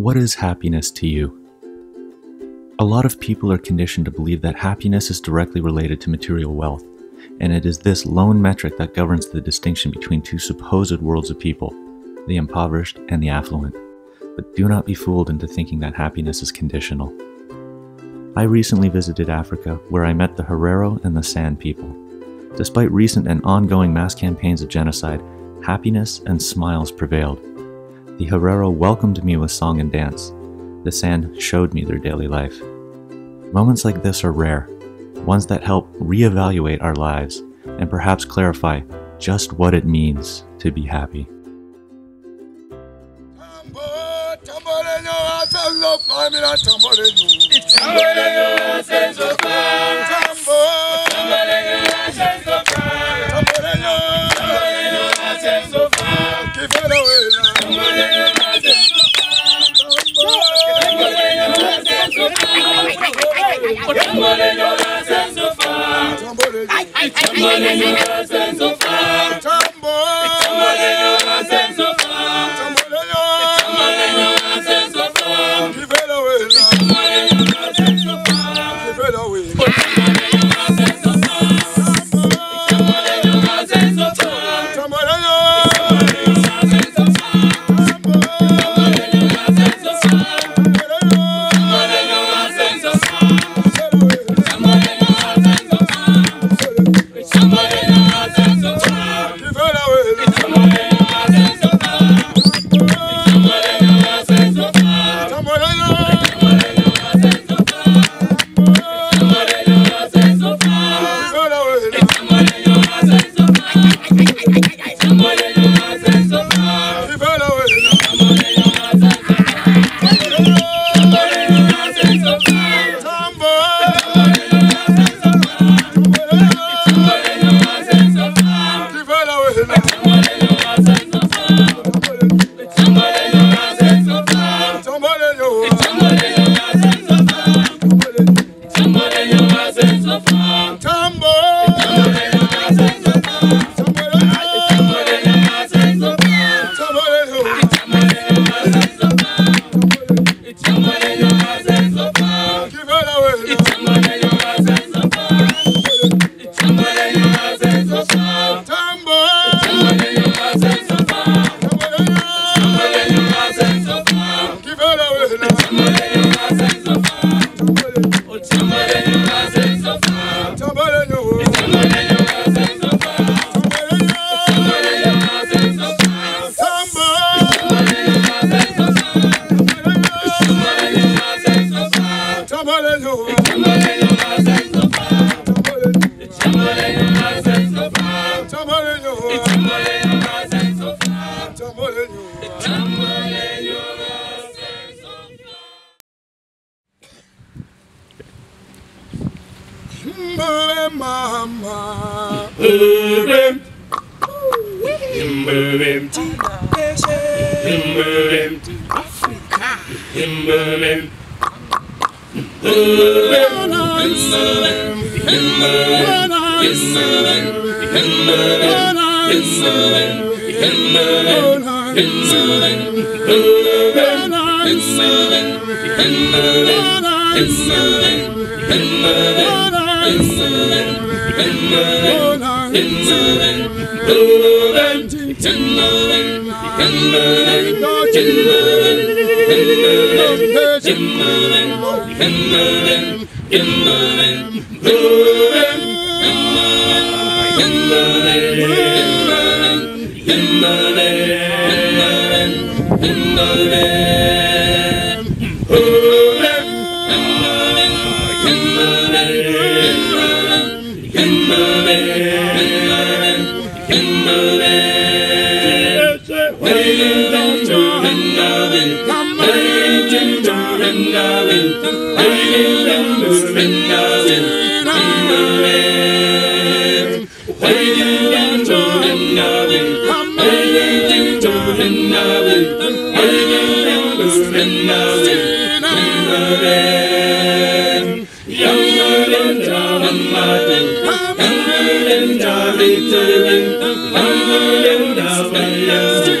What is happiness to you? A lot of people are conditioned to believe that happiness is directly related to material wealth, and it is this lone metric that governs the distinction between two supposed worlds of people the impoverished and the affluent. But do not be fooled into thinking that happiness is conditional. I recently visited Africa where I met the Herero and the San people. Despite recent and ongoing mass campaigns of genocide, happiness and smiles prevailed. The Herero welcomed me with song and dance. The San showed me their daily life. Moments like this are rare, ones that help reevaluate our lives and perhaps clarify just what it means to be happy. Chamboleño hacen sofá. Chamboleño hacen sofá. Chamboleño hacen sofá. Chamboleño hacen sofá. Chamboleño hacen sofá. Good enough. Hallelujah. Move mama. Move him. Move him. Move him. Africa. Move him. Move him. Move him. Move him. Hooray! Yammerin dağınların Yammerin dağıtırın Yammerin dağıtırın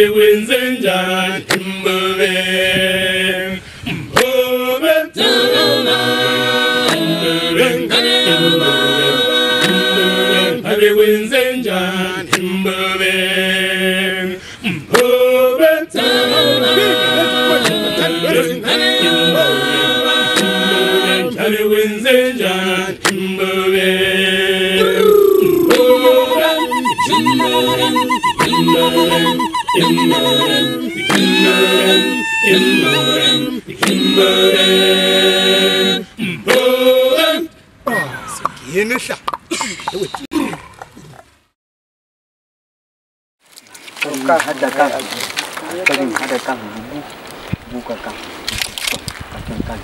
Oh Wenzenja Timberland. Timberland. Timberland. Timberland. Timberland. Timberland. Happy Wenzenja Timberland. Timberland. Timberland, himmelen, i himmelen, himmelen, i himmelen, himmelen. Singenihla. buka ada kan, kan ada kan, buka kan, kan.